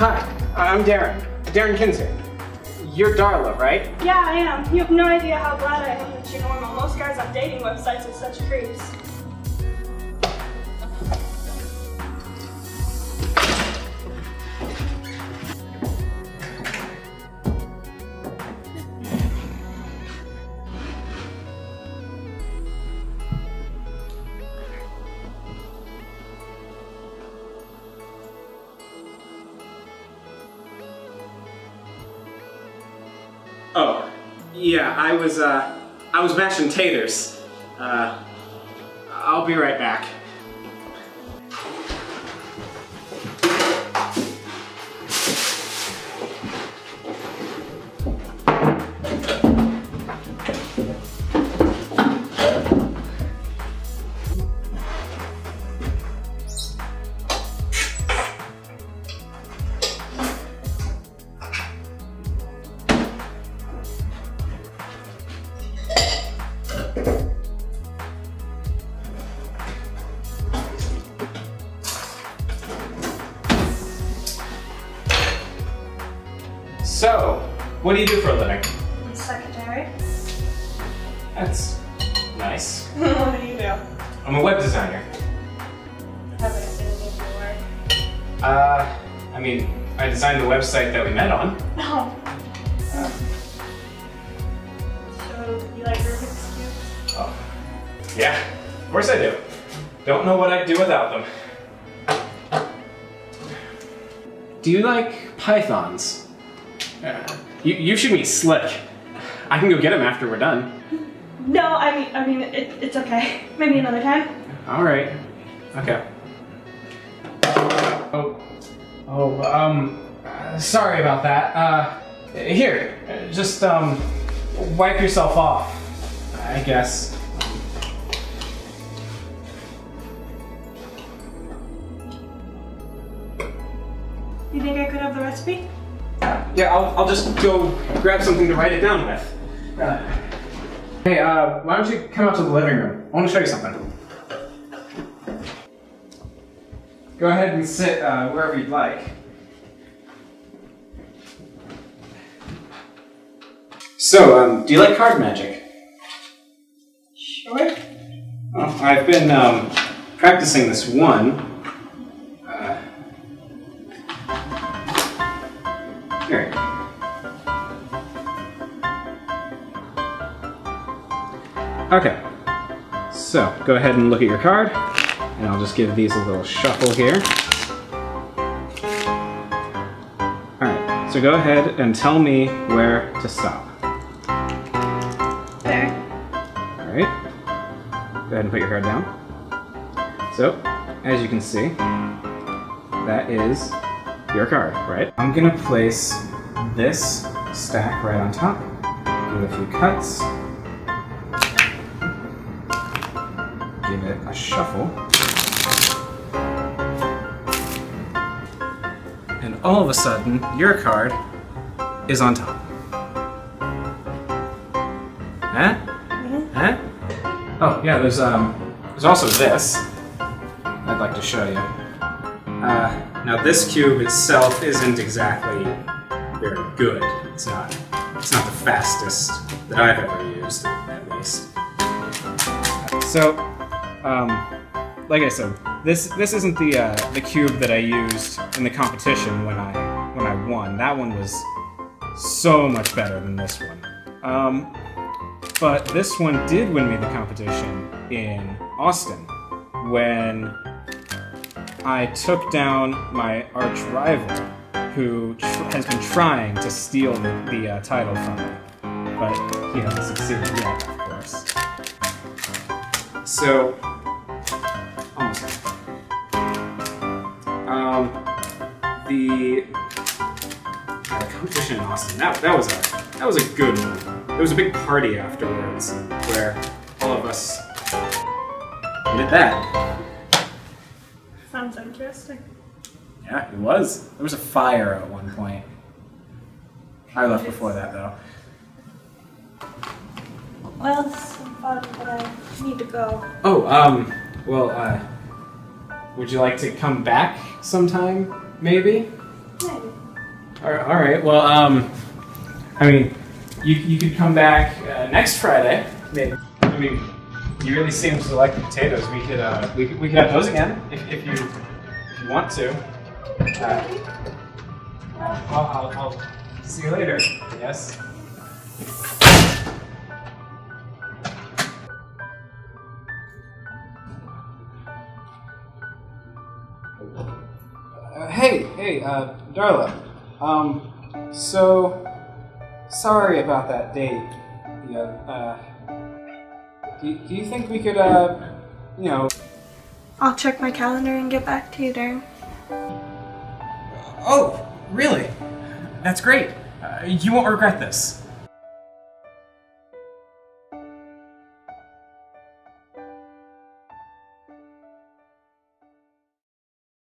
I'm Darren. Darren Kinsey. You're Darla, right? Yeah, I am. You have no idea how glad I am that you're normal. Most guys on dating websites are such creeps. Oh, yeah, I was, uh, I was mashing taters. Uh, I'll be right back. So, what do you do for a living? I'm Secretary? That's nice. what do you do? I'm a web designer. Haven't anything to work. Uh, I mean, I designed the website that we met on. No. Uh, So, you like Rubik's Cubes? oh, yeah, of course I do. Don't know what I'd do without them. Do you like pythons? Uh, you, you should meet Slick. I can go get him after we're done. No, I mean, I mean, it, it's okay. Maybe another time. All right. Okay. Oh, oh, um, sorry about that. Uh, here, uh, just um, wipe yourself off. I guess. You think I could have the recipe? Yeah, I'll, I'll just go grab something to write it down with. Uh, hey, uh, why don't you come out to the living room? I want to show you something. Go ahead and sit uh, wherever you'd like. So, um, do you like card magic? Sure. Well, I've been um, practicing this one. Okay. So, go ahead and look at your card, and I'll just give these a little shuffle here. Alright, so go ahead and tell me where to stop. There. Alright. Go ahead and put your card down. So, as you can see, that is your card, right? I'm gonna place this stack right on top, give it a few cuts, give it a shuffle, and all of a sudden, your card is on top. Huh? Huh? Oh yeah, there's um, there's also this. I'd like to show you. Uh, now this cube itself isn't exactly very good. It's not. It's not the fastest that I've ever used, at least. So, um, like I said, this this isn't the uh, the cube that I used in the competition when I when I won. That one was so much better than this one. Um, but this one did win me the competition in Austin when I took down my arch rival who has been trying to steal the, the uh, title from me. But he hasn't succeeded yet, of course. So, Um, the uh, competition in Austin, that, that was a that was a good one. There was a big party afterwards where all of us did that. Sounds interesting. Yeah, it was. There was a fire at one point. I left before that though. Well, it's fun, but I need to go. Oh, um, well, uh, would you like to come back sometime, maybe? Maybe. All right. Well, um, I mean, you you could come back uh, next Friday. Maybe. I mean, you really seem to like the potatoes. We could uh, we could, we could have those again if, if you if you want to. Uh, I'll, I'll, I'll see you later. Yes. Hey, hey, uh, Darla. Um, so sorry about that date. Yeah. Uh, do, do you think we could, uh, you know? I'll check my calendar and get back to you, Darren. Oh, really? That's great. Uh, you won't regret this.